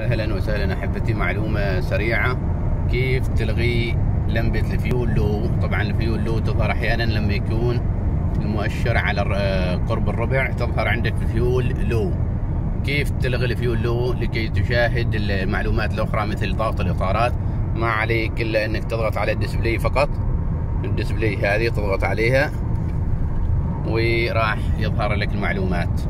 أهلا وسهلا أحبتي. معلومة سريعة. كيف تلغي لمبة ال fuel low؟ طبعا ال fuel low تظهر أحيانا لما يكون المؤشر على قرب الربع. تظهر عندك ال fuel low. كيف تلغي ال fuel low؟ لكي تشاهد المعلومات الأخرى مثل ضغط الإطارات. ما عليك إلا أنك تضغط على ال display فقط. ال display هذه تضغط عليها. وراح يظهر لك المعلومات.